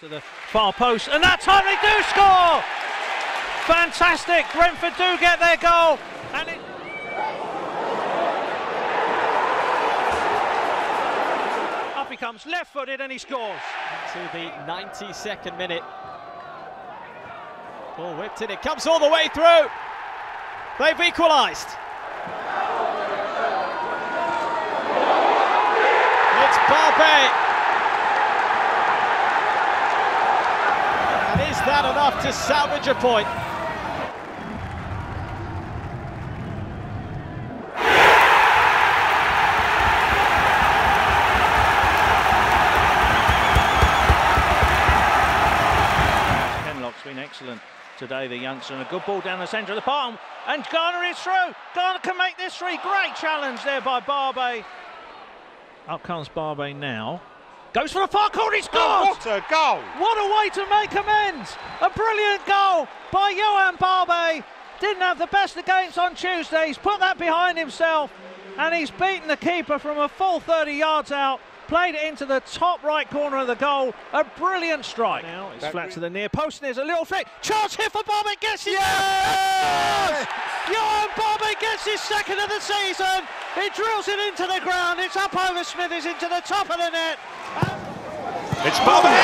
to the far post, and that time they do score! Fantastic! Brentford do get their goal, and it. Up he comes, left footed, and he scores. to the 92nd minute. Ball whipped in, it comes all the way through. They've equalised. It's Barbet. And is that enough to salvage a point? Henlock's been excellent today, the youngster, and a good ball down the centre of the park. And Garner is through. Garner can make this three. Great challenge there by Barbet. Up comes Barbet now. Goes for the far corner. He oh, scores. What a goal! What a way to make amends! A brilliant goal by Yoann Barbet. Didn't have the best of games on Tuesday. He's put that behind himself and he's beaten the keeper from a full 30 yards out. Played it into the top right corner of the goal. A brilliant strike. Now it's That flat re- to the near post. and There's a little flick. Chance here for Barbet. Gets it. Yes! Yoann Barbet gets his second of the season. He drills it into the ground. It's up over Smithers into the top of the net. It's Bobby!